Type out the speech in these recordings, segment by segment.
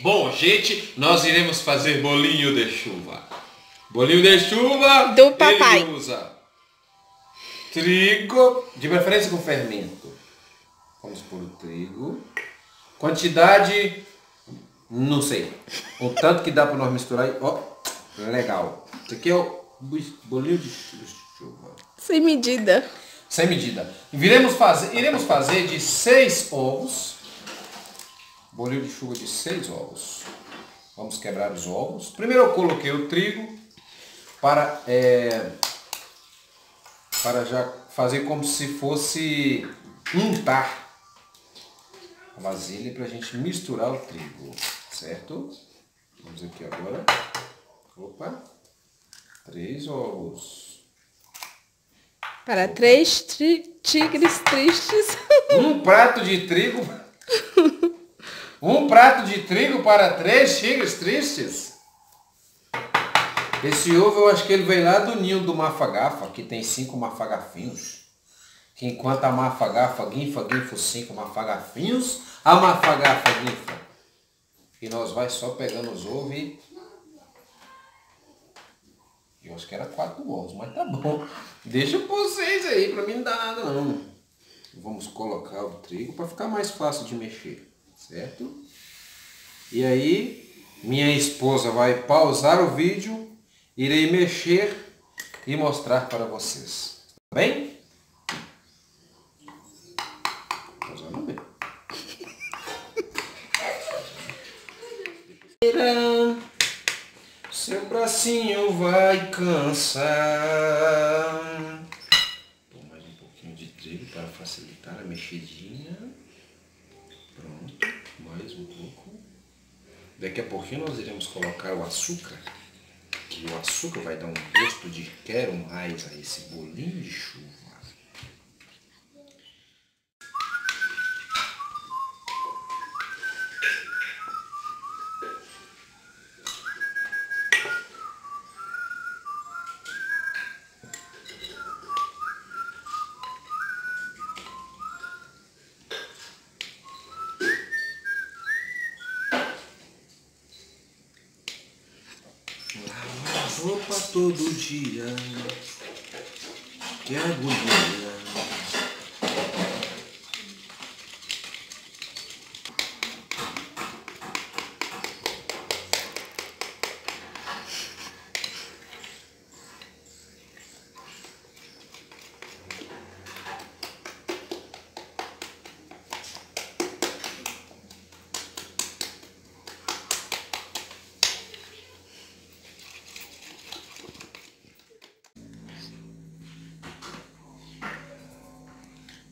Bom, gente, nós iremos fazer bolinho de chuva. Bolinho de chuva. Do papai. Ele usa trigo, de preferência com fermento. Vamos pôr o trigo. Quantidade, não sei. O tanto que dá para nós misturar. Ó, legal. Isso aqui é o bolinho de chuva. Sem medida. Sem medida. Viremos fazer, iremos fazer de seis ovos. Bolinho de chuva de seis ovos. Vamos quebrar os ovos. Primeiro eu coloquei o trigo para, é, para já fazer como se fosse untar a vasilha para a gente misturar o trigo, certo? Vamos aqui agora. Opa! Três ovos. Para três tri- tigres tristes. Um prato de trigo. Um prato de trigo para três tigres tristes. Esse ovo eu acho que ele veio lá do ninho do mafagafa, que tem cinco mafagafinhos. Que enquanto a mafagafa guinfa, guinfa cinco mafagafinhos, a mafagafa guinfa. E nós vai só pegando os ovos e... Eu acho que era quatro ovos, mas tá bom. Deixa por vocês aí, pra mim não dá nada não. Vamos colocar o trigo para ficar mais fácil de mexer, certo? E aí, minha esposa vai pausar o vídeo, irei mexer e mostrar para vocês. Tá bem? Seu bracinho vai cansar. Pôr mais um pouquinho de trigo para facilitar a mexidinha. Pronto, mais um pouco. Daqui a pouquinho nós iremos colocar o açúcar. Que o açúcar vai dar um gosto de quero mais a esse bolinho de chuva. Roupa todo dia. Que agonia.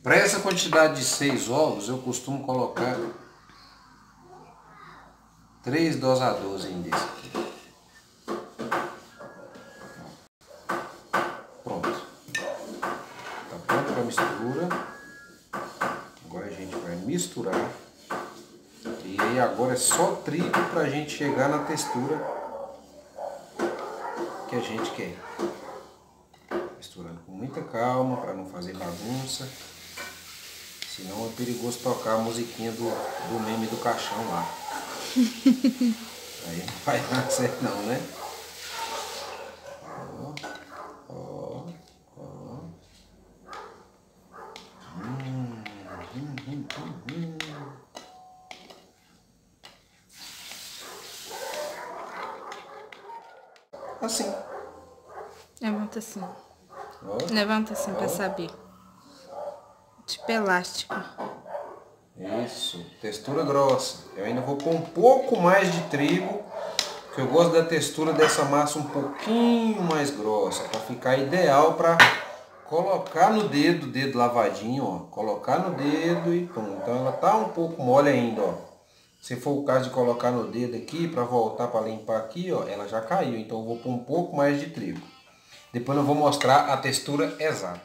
Para essa quantidade de seis ovos, eu costumo colocar três dosadores em desse aqui. Pronto. Tá pronto para mistura. Agora a gente vai misturar. E aí agora é só trigo para a gente chegar na textura que a gente quer. Misturando com muita calma para não fazer bagunça. Senão é perigoso tocar a musiquinha do, do meme do caixão lá. Aí não vai dar certo não, né? Ó, ó, ó. Hum, hum, hum, hum, hum. Assim. Levanta assim. Ó. Levanta assim pra saber. Tipo elástico. Isso, textura grossa. Eu ainda vou pôr um pouco mais de trigo, que eu gosto da textura dessa massa um pouquinho mais grossa, para ficar ideal para colocar no dedo, dedo lavadinho, ó, colocar no dedo e pum. Então ela tá um pouco mole ainda, ó. Se for o caso de colocar no dedo aqui para voltar para limpar aqui, ó, ela já caiu. Então eu vou pôr um pouco mais de trigo. Depois eu vou mostrar a textura exata.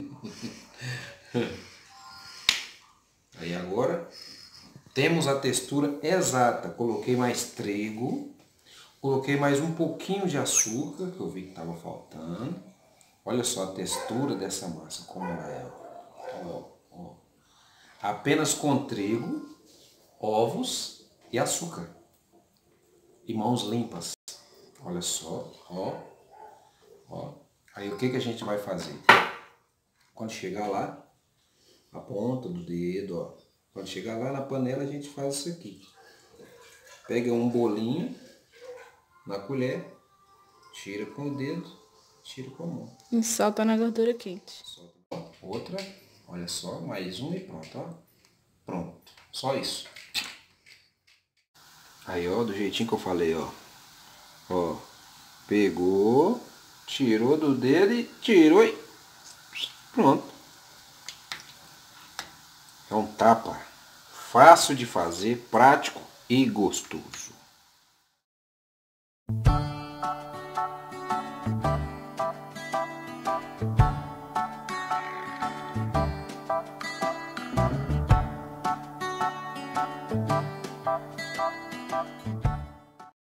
Aí agora temos a textura exata. Coloquei mais trigo, coloquei mais um pouquinho de açúcar, que eu vi que estava faltando. Olha só a textura dessa massa, como ela é. Ó, ó. Apenas com trigo, ovos e açúcar. e mãos limpas. Olha só, ó, ó. Aí o que, que a gente vai fazer? Quando chegar lá, a ponta do dedo, ó. Quando chegar lá na panela, a gente faz isso aqui. Pega um bolinho na colher, tira com o dedo, tira com a mão. E solta na gordura quente. Solta. Outra, olha só, mais um e pronto, ó. Pronto, só isso. Aí, ó, do jeitinho que eu falei, ó. Ó, pegou, tirou do dedo e tirou e pronto. É um tapa fácil de fazer, prático e gostoso.